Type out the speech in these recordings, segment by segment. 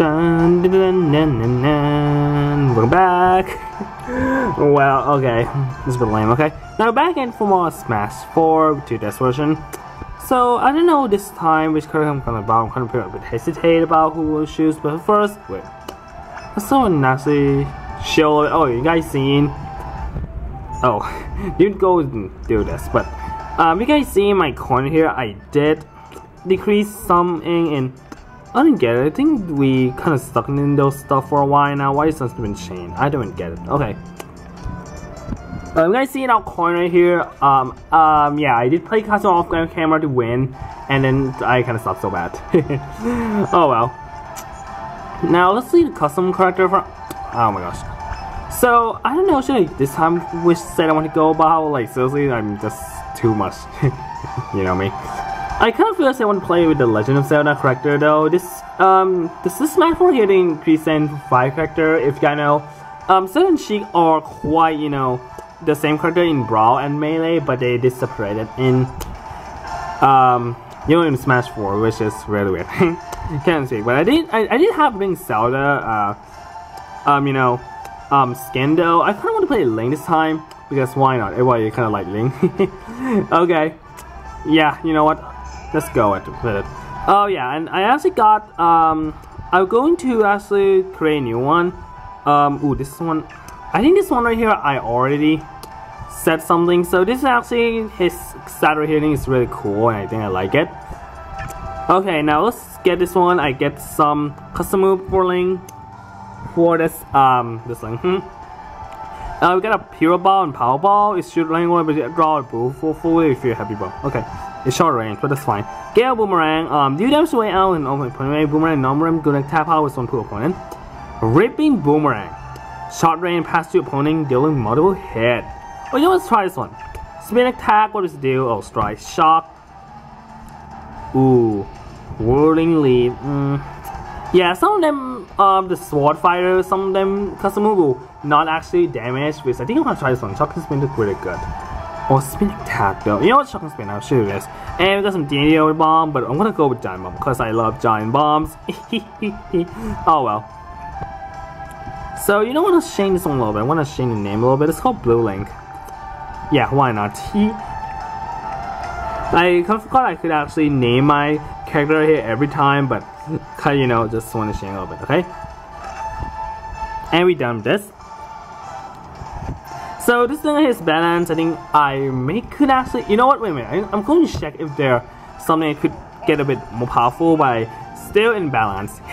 Dun, dun, dun, dun, dun, dun. We're back. well, okay, this is a bit lame. Okay, now back in for more Smash 4 to this version. So I don't know this time which character I'm gonna buy. I'm kind of a bit hesitate about who will choose, but first, wait. Someone actually show. Oh, you guys seen? Oh, didn't go and do this, but um, you guys see my coin here? I did decrease something in I didn't get it. I think we kind of stuck in those stuff for a while now. Why is this been changed? I don't get it. Okay. Uh, you guys see in our corner here, um, um, yeah, I did play custom off camera to win, and then I kind of stopped so bad. oh well. Now let's see the custom character for. Oh my gosh. So I don't know. Should I this time which set I want to go about? Like seriously, I'm just too much. you know me. I kind of feel like I want to play with the Legend of Zelda character though. This um this this Smash 4 here increase in 5 character if you know. Um Zelda and Sheik are quite, you know, the same character in Brawl and Melee, but they did separated in um you know in Smash 4, which is really weird. Can't speak. But I did I, I did have Link Zelda uh um you know um skin though. I kinda want to play Link this time because why not? Everybody kinda like Link. okay. Yeah, you know what? Let's go with it. Oh yeah, and I actually got, um, I'm going to actually create a new one. Um, ooh, this one, I think this one right here, I already said something. So this is actually, his Saturday hitting is really cool, and I think I like it. Okay, now let's get this one. I get some custom move for Link for this, um, this Link. Hmm. Uh, we got a Pure Ball and Power Bow. It should Link one, but draw a boo for if you're happy ball. Okay. It's short range, but that's fine. Gale Boomerang, um, do damage away out and open opponent. Boomerang, non good tap out with one to opponent. Ripping Boomerang. Short range, pass to opponent, dealing multiple hit. Oh, you know, let's try this one. Spin attack, what does it do? Oh, strike, shock. Ooh, whirling leap. Mm. Yeah, some of them, um, the sword fighter, some of them custom move will not actually damage, which I think I'm gonna try this one. Shocking Spin is really good. Or though. You know what? Shock and. I'll show you this. And we got some Daniel bomb, but I'm gonna go with giant bomb because I love giant bombs. oh well. So you know what? Let's change this one a little bit. I want to change the name a little bit. It's called Blue Link. Yeah, why not? He. I kind of forgot I could actually name my character here every time, but you know just want to change a little bit. Okay. And we done this. So this thing is balance. I think I may could actually. You know what? Wait a minute. I'm going to check if there something I could get a bit more powerful by still in balance.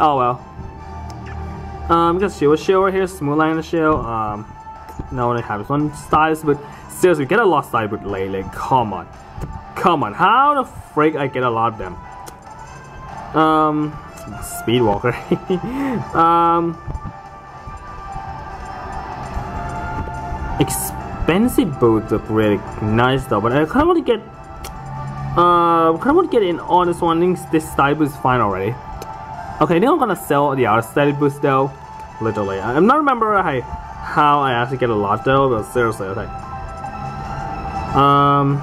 oh well. Um, just shield shield right here, smooth line the shield. Um, no, I have this one styles, but seriously, get a lot of with Lele. Come on, come on. How the freak I get a lot of them? Um, Speedwalker. um. Expensive boots look really nice though, but I kind of want to get, uh, kind of want to get in on this one. I think this style boost is fine already. Okay, now I'm gonna sell the other style boost though, literally. I'm not remember how, how I actually get a lot though, but seriously, okay. Um,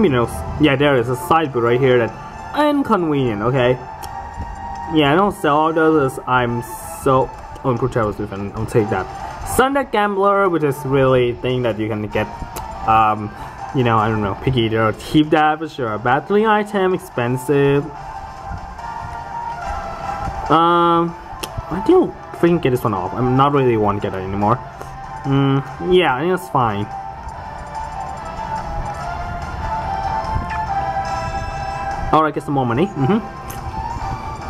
me knows. Yeah, there is a side boot right here that inconvenient. Okay. Yeah, I don't sell all those. I'm so Oh, unprotected with, and I'll take that. Sundeck Gambler, which is really thing that you can get, um, you know, I don't know, pick or keep that for sure. Battling item, expensive. Um, I do freaking get this one off. I'm not really want to get it anymore. Mm, yeah, I think that's fine. Alright, get some more money. Mm -hmm.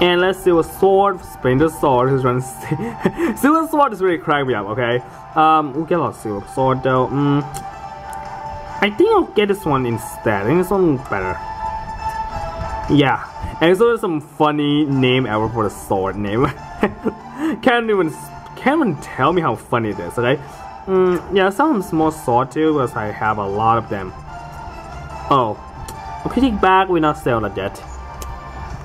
And let's see what sword, Splinter Sword, who's running Silver Sword is really cracking me up, okay? Um, we'll get a Silver Sword though. Mm, I think I'll get this one instead. I think this one better. Yeah, and it's also some funny name ever for the sword name. can't even can't even tell me how funny it is, okay? Mm, yeah, some small sword too, because I have a lot of them. Oh, okay, take back, we're not selling that yet.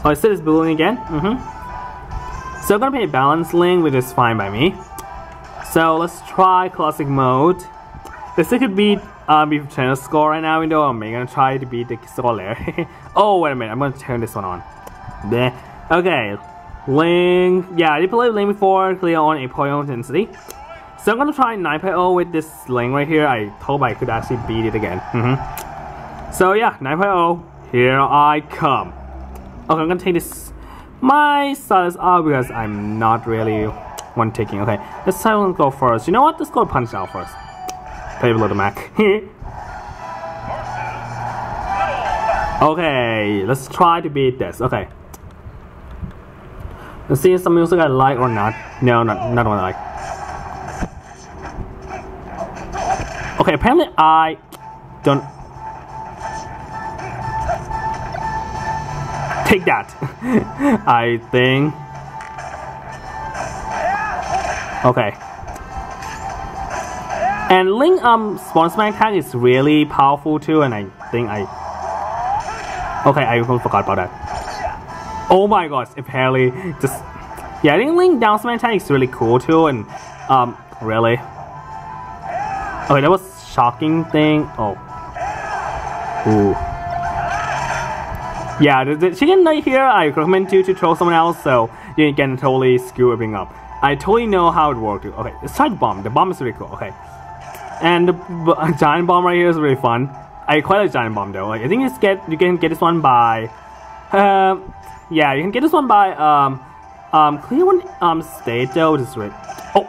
Oh, it said it's building again? Mm-hmm. So I'm gonna play a balance link, which is fine by me. So let's try classic mode. This could beat um, beat channel score right now, even I'm gonna try to beat the there. oh, wait a minute, I'm gonna turn this one on. Bleh. Okay, Link. Yeah, I did play Link before, clear on 8.0 intensity. So I'm gonna try 9.0 with this Link right here. I hope I could actually beat it again. Mm -hmm. So yeah, 9.0. Here I come. Okay, I'm gonna take this my size up because I'm not really one taking. Okay, let's try to go first. You know what? Let's go punch out first. Play below the Mac. okay, let's try to beat this. Okay. Let's see if some music I like or not. No, not not one I like. Okay, apparently I don't take that. I think. Okay. And Link um spawn smack attack is really powerful too, and I think I. Okay, I forgot about that. Oh my gosh! Apparently, just yeah, I think Link down smash attack is really cool too, and um really. Okay, that was shocking thing. Oh. Ooh. Yeah, the, the chicken nugget here, I recommend you to throw someone else so you can totally screw everything up. I totally know how it works. Okay, try the bomb. The bomb is really cool. Okay. And the giant bomb right here is really fun. I quite like giant bomb though. Like, I think you get you can get this one by, um, yeah, you can get this one by um, um, Cleveland um State though. This is really. Oh,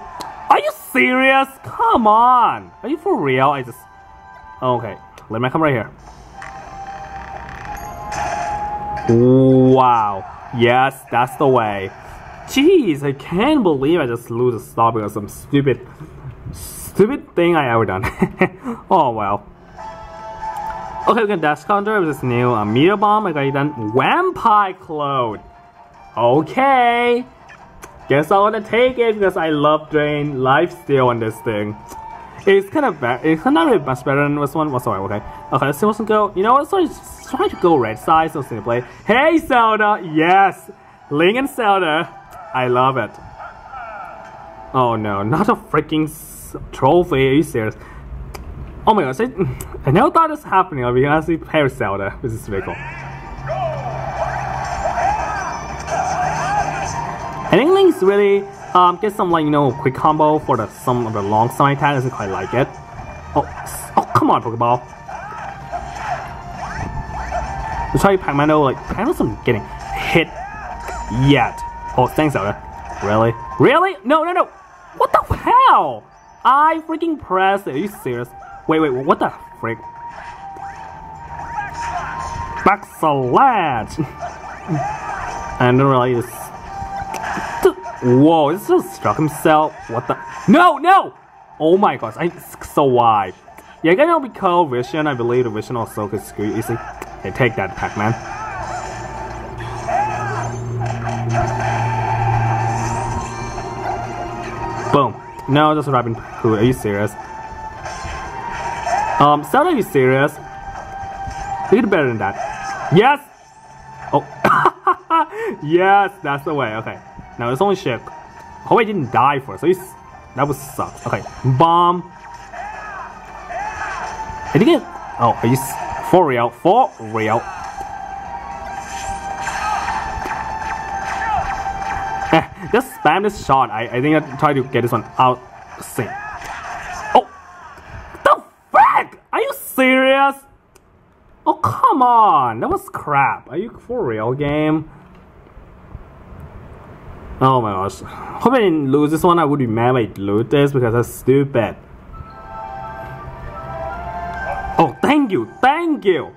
are you serious? Come on, are you for real? I just. Okay, let me come right here. Wow. Yes, that's the way. Jeez, I can't believe I just lose a stop because some stupid, stupid thing I ever done. oh well. Okay, we got dash counter with this new uh, Meteor Bomb. I got it done. Vampire clone. Okay. Guess I wanna take it because I love drain life steal on this thing. It's kind of bad. It's not really much better than this one. What's okay? Okay, let's see what's go. You know what? So try to go red side so simply. Hey Zelda! Yes! Link and Zelda. I love it. Oh no, not a freaking trophy. Are you serious? Oh my gosh, I, I never thought this happening. We can actually pair Zelda this vehicle. I think Link's really um, get some like you know quick combo for the some of the long side attacks. I quite like it. Oh, oh come on, Pokeball. Let's try Pac-Man though, like, Pac-Man's not getting hit yet. Oh, thanks, Zelda. Really? Really? No, no, no! What the hell? I freaking pressed it. Are you serious? Wait, wait, what the frick? Backslash! don't really. Whoa, this just struck himself. What the? No, no! Oh my gosh, I'm so wide. Yeah, gonna be called Vision. I believe the Vision also could screw easily. Hey, take that, Pac-Man. Boom. No, that's Robin Hood. Are you serious? Um, Zelda, are you serious? You did better than that. Yes! Oh. yes, that's the way. Okay. Now it's only ship. Hope I didn't die first. So he's, that was sucks. Okay. Bomb. I think it. Oh, are you. For real, for real. Just spam this shot. I, I think I try to get this one out. See. Oh! The frick? Are you serious? Oh, come on. That was crap. Are you for real, game? Oh my gosh. Hope I didn't lose this one. I would be mad if I this because that's stupid. Oh, thank you, thank you.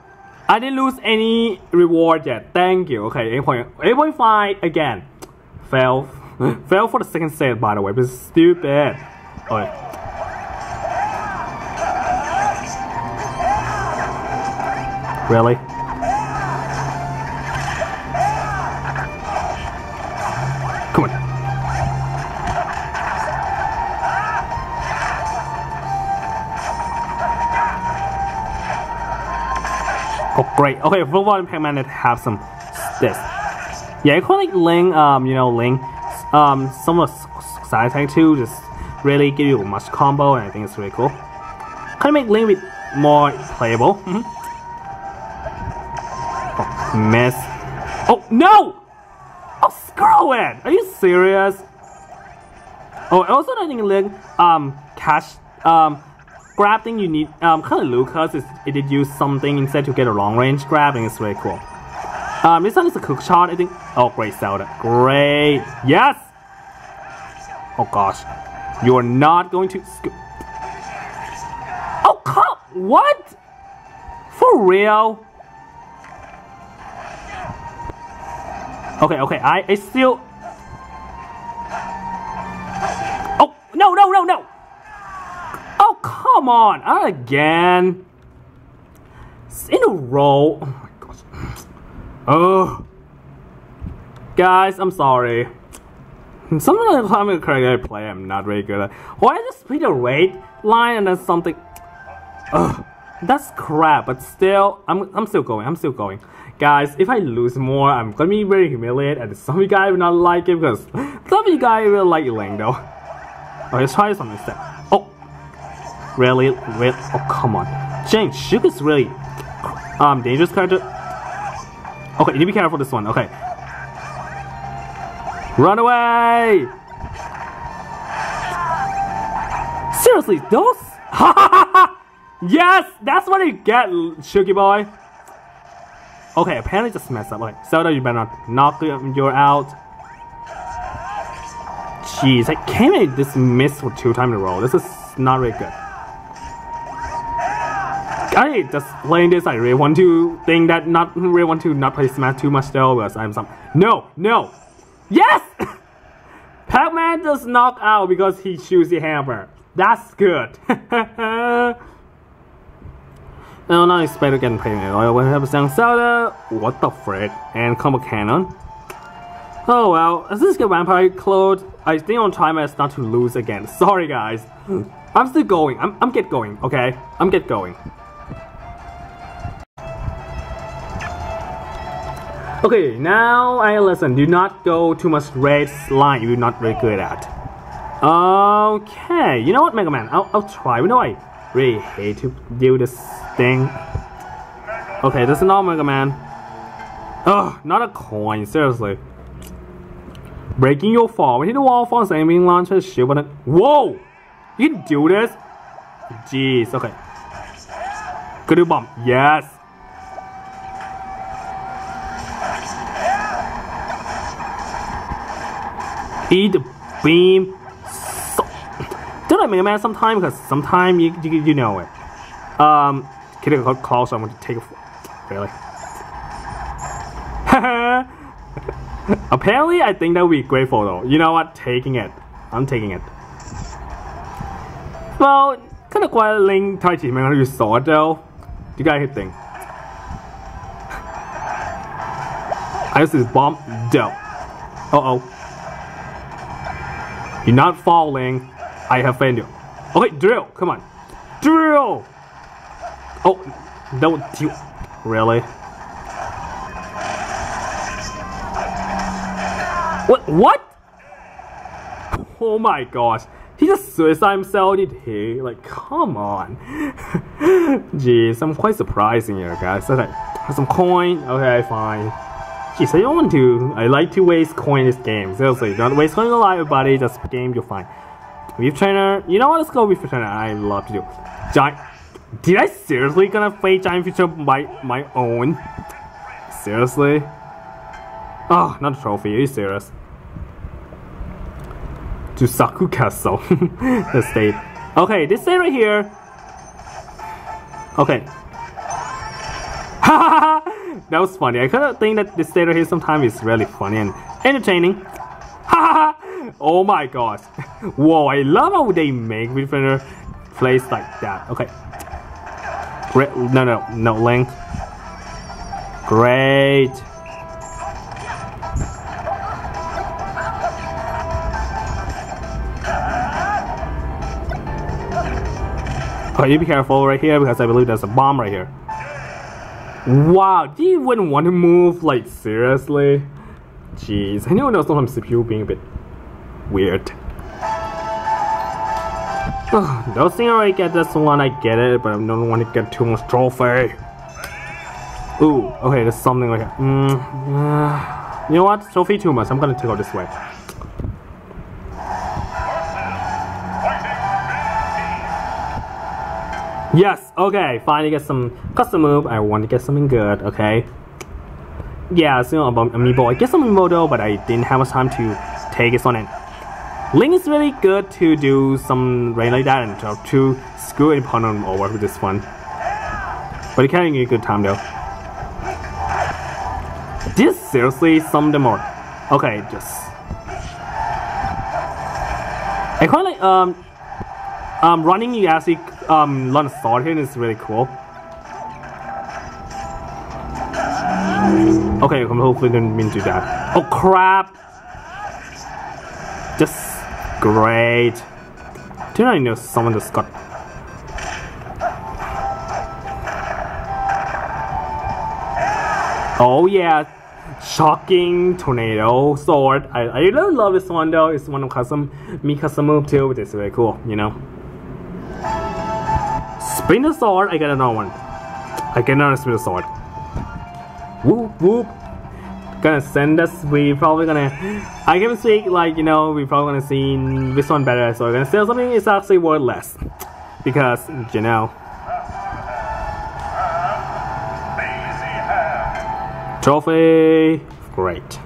I didn't lose any reward yet. Thank you. Okay, 8.5 again. Fail. Fail for the second save, by the way. This is stupid. Okay. Really? Great. Okay, full volume Pac-Man have some this. Yeah, I quite like Link, um, you know, Ling, Um, some of side attack too just really give you much combo, and I think it's really cool. Kind of make Link bit more playable. Mm -hmm. oh, miss. Oh, no! Oh, screw it! Are you serious? Oh, also I think Ling, um cash um grab thing you need um kind of Lucas is it did use something instead to get a long range grab and it's really cool. Um, this one is a cook shot. I think. Oh, great, Zelda. Great. Yes. Oh gosh, you are not going to. Oh come! What? For real? Okay, okay. I, I still. Oh no no no no! Come on! Again. In a row. Oh my gosh. Oh. Guys, I'm sorry. Some of the time in character I play, I'm not very good at. Why just play the rate line and then something? Ugh, that's crap. But still, I'm I'm still going. I'm still going. Guys, if I lose more, I'm gonna be very humiliated, and some of you guys will not like it because some of you guys will like Link though. Okay, let's try something instead. Really? Really? Oh, come on. James, Shook is really um dangerous character. Okay, you need to be careful this one. Okay. Run away! Seriously, those? yes, that's what you get, Sugar Boy. Okay, apparently just messed up. Okay, Zelda, you better not knock your out. Jeez, I can't this miss for two times in a row. This is not really good. I just playing this, I really want to think that not really want to not play Smash too much though, because I'm some. No, no, yes. Pac-Man does knock out because he shoots the hammer. That's good. No, not expect to get. I will have some Zelda. What the frick? And combo cannon. Oh well, as this vampire clothes, I stay on time as not to lose again. Sorry guys. I'm still going. I'm, I'm get going, okay? I'm get going. Okay, now I listen. Do not go too much red line you're not very good at. Okay, you know what, Mega Man? I'll, I'll try. You know I really hate to do this thing. Okay, this is not Mega Man. Ugh, not a coin, seriously. Breaking your fall. When hit the wall, falls aiming launcher, shield button. Whoa! You can do this? Jeez, okay. Good bomb. Yes. Eat beam. So, don't I Mega Man sometime? Because sometimes you, you, you know it. Um, Getting a call, so I'm going to take a. Really? Apparently, I think that would be a great photo. You know what? Taking it. I'm taking it. Well, kind of quite Link 太前面要傻咗，点解决定？I use this bomb. Dope. Uh oh. You're not falling. I have failed you. Okay, drill. Come on. Drill. Oh, no, you really? What? What? Oh my gosh. He just suicide himself, did he? Like, come on. Jeez, I'm quite surprising here, guys. Okay, some coin. Okay, fine. Jeez, I don't want to. I like to waste coin in this game. Seriously, don't waste coin in life, buddy. Just game, you're fine. Wii Fit Trainer. You know what? Let's go with trainer. I love to do. Giant. Did I seriously gonna play Giant Future by my own? Seriously? Oh, not a trophy, are you serious? To Saku Castle. the state. Okay, this right here. Okay. That was funny. I kind of think that this state right here sometimes is really funny and entertaining. oh my gosh. Whoa, I love how they make different plays like that. Okay. Great. No, no, no, Link. Great. Oh, you be careful right here because I believe there's a bomb right here. Wow, do you wouldn't want to move, like, seriously? Jeez, I know there's sometimes CPU being a bit weird. Those things I get this one, I get it, but I don't want to get too much trophy. Ooh, okay, there's something like that. Mm, uh, You know what? Trophy too much. I'm gonna go this way. Yes, okay, finally get some custom move. I want to get something good, okay? Yeah, so about amiibo. I get some amiibo though, but I didn't have much time to take it on it. Link is really good to do some rain like that and to, screw an opponent over with this one. But you're carrying a good time though. This seriously some them are. Okay, just. I quite like um um running you actually um sword here is really cool. Okay, I'm hopefully didn't mean to do that. Oh crap! Just great. Didn't I know someone just got Oh yeah, shocking tornado sword. I, I really love this one though. It's one of custom me custom move too, which is very cool, you know. Spin the sword, I get another one. I another spin the sword. Whoop whoop. Gonna send us. We probably gonna. I can speak like you know. We probably gonna see this one better. So we're gonna sell something. It's actually worth less because you know. Trophy! Great.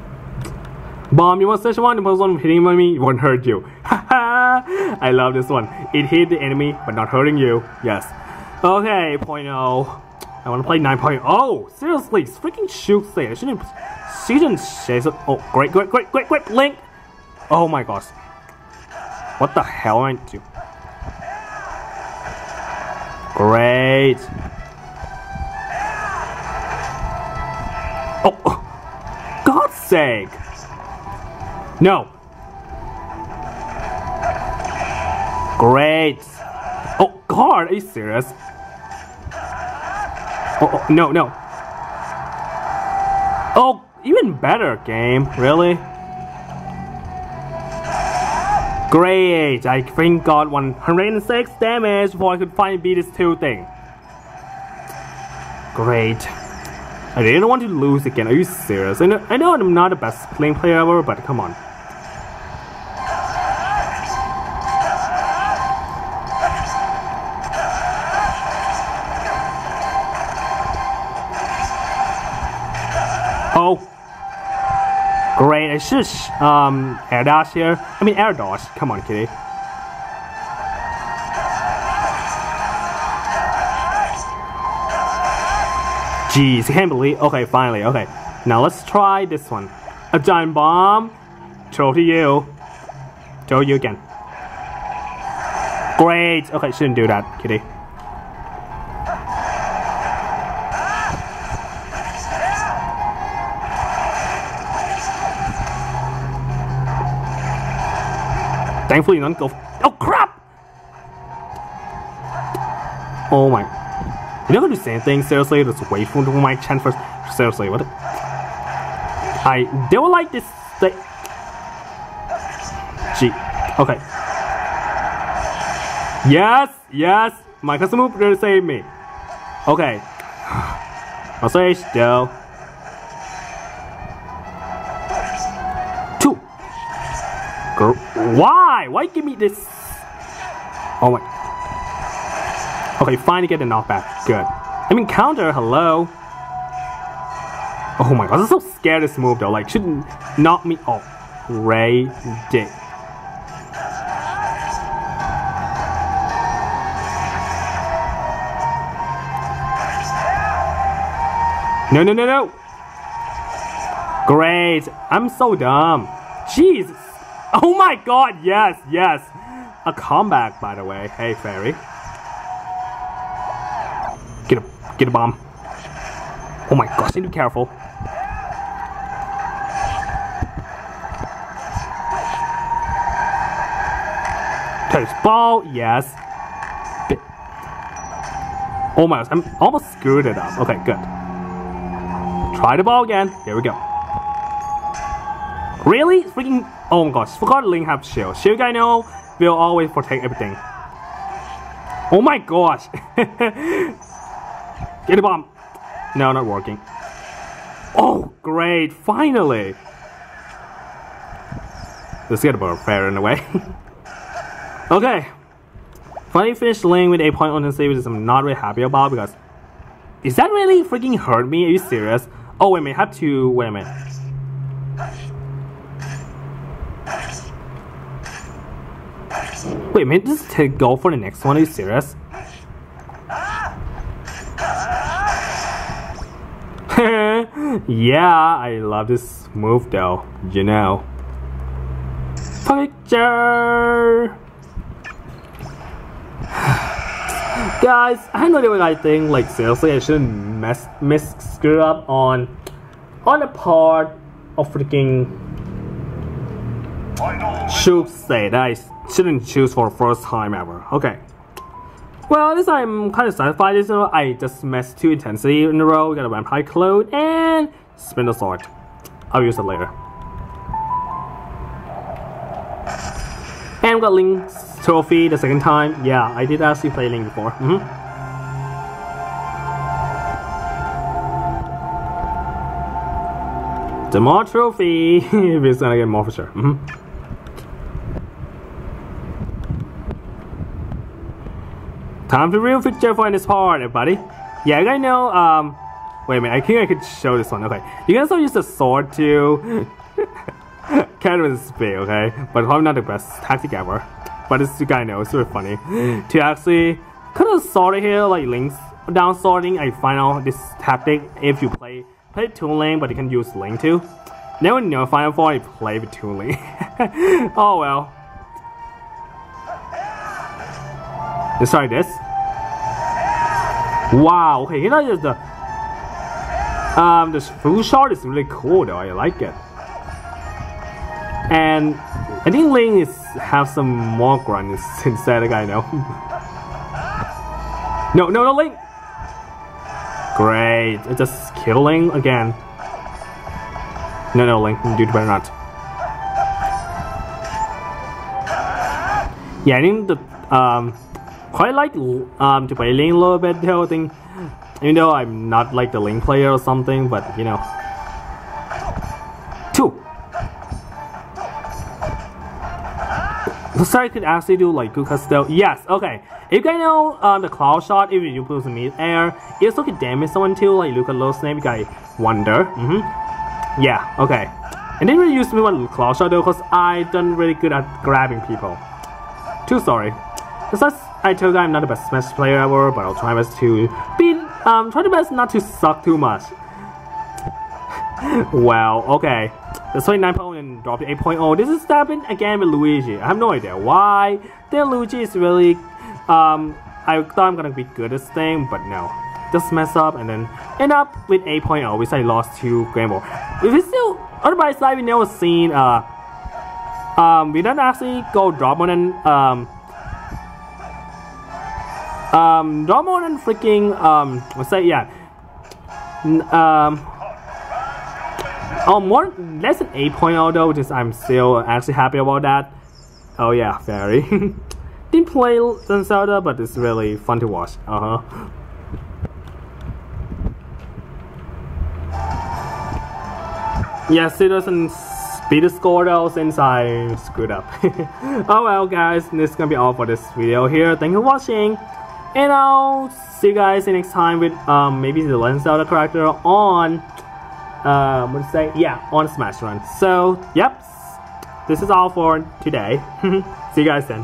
Bomb, you want session one? The person hitting me won't hurt you. I love this one. It hit the enemy, but not hurting you. Yes. Okay, point oh. I want to play 9.0. Seriously, freaking shoot. I shouldn't. Season says. Oh, great, great, great, great, great. Link. Oh my gosh. What the hell am I doing? Great. Oh, oh, God's sake! No. Great. Oh, God, are you serious? Oh, oh, no, no. Oh, even better game, really? Great, I think got 106 damage before I could finally beat this 2 thing. Great. I didn't want to lose again. Are you serious? I know, I know I'm not the best playing player ever, but come on. Great, I should um dash here. I mean dodge. Come on, kitty. Jeez, I can't believe. Okay, finally. Okay, now let's try this one. A giant bomb. Throw to you. Throw you again. Great. Okay, shouldn't do that, kitty. Thankfully, none go. Oh crap! Oh my. Not gonna do the same thing, seriously? Just wait for my chance first. Seriously, what? I were like this they Gee. Okay. Yes, yes, my customer will save me. Okay. I'll say still. Two. Girl, why? Why give me this? Oh my. Okay, finally get the knockback. Good. I mean, counter, hello. Oh my god, I'm so scared this move though. Like, shouldn't knock me off. Ray Dick. No, no, no, no. Great. I'm so dumb. Jeez. Oh my god, yes, yes. A comeback, by the way. Hey, Fairy. Get a get a bomb. Oh my gosh, need to be careful. Toast ball, yes. Oh my gosh, I'm almost screwed it up. Okay, good. Try the ball again. Here we go. Really? Freaking Oh my gosh, forgot Link have shield. Shield guy know will always protect everything. Oh my gosh! Get a bomb! No, not working. Oh, great! Finally! Let's get about fair in a way. okay. Finally finished Link with 8 point intensity, which I'm not really happy about because... Is that really freaking hurt me? Are you serious? Oh, wait a minute. I have to... Wait a minute. Wait minute. Just to go for the next one. Are you serious? yeah, I love this move though, you know. Picture! Guys, I idea what I think, like seriously, I shouldn't mess, miss, screw up on, on the part of freaking should say that shouldn't choose for first time ever. Okay. Well, this I'm kind of satisfied. This one I just messed two intensity in a row. Got a vampire clone and spin the sword. I'll use it later. And we got Link's trophy the second time. Yeah, I did actually play Link before. Mm -hmm. The more trophy, it's gonna get more for sure. Mm -hmm. Time to real picture for this part, everybody. Yeah, I know, um, wait a minute, I think I could show this one, okay. You can also use the sword to kind of speed, okay? But probably not the best tactic ever. But it's, you guys know, it's really funny. to actually kind of sort here, like links down sorting, I find out this tactic if you play play Toon Link, but you can use Link too. Never know Final Four I play with Toon Link. oh well. Try this. Wow, okay, you know the um this full shot is really cool though, I like it. And I think Link is have some more grunts instead I know. no, no, no, Link! Great, just killing again. No, no, Link, dude, better not. Yeah, I think the um quite like um, to play Link a little bit though, I think. Even though I'm not like the Link player or something, but you know. Two! Sorry, I could actually do like good still. Yes, okay. If you guys know um, the Clawshot, if you put some mid air, it also can damage someone too, like look at snake, I wonder. Mm -hmm. Yeah, okay. And then really use me one Clawshot though, because I done really good at grabbing people. Too sorry. Besides, I told you I'm not the best Smash player ever, but I'll try my best to be, um, try my best not to suck too much. well, okay. The 29 and dropped to 8.0. This is happening again with Luigi. I have no idea why. Then Luigi is really, um, I thought I'm gonna be good at this thing, but no. Just mess up and then end up with 8.0, which I lost to Gramble. If it's still, otherwise, I've never seen, uh, um, we don't actually go drop more than, um, um, more than freaking, um, let's say, yeah. Um, oh, more, less than 8.0 though, which is, I'm still actually happy about that. Oh yeah, very. Didn't play Zelda, but it's really fun to watch. Uh huh. Yeah, see doesn't beat the score though since I screwed up. oh well guys, this is gonna be all for this video here. Thank you for watching. And I'll see you guys next time with um, maybe the Legend Zelda character on, uh, what to say? Yeah, on Smash Run. So, yep, this is all for today. see you guys then.